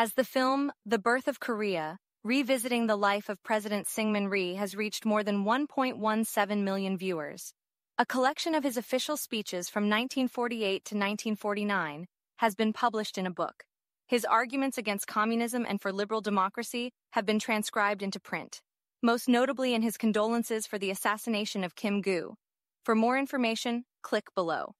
As the film The Birth of Korea, revisiting the life of President Syngman Rhee has reached more than 1.17 million viewers. A collection of his official speeches from 1948 to 1949 has been published in a book. His arguments against communism and for liberal democracy have been transcribed into print, most notably in his condolences for the assassination of Kim Gu. For more information, click below.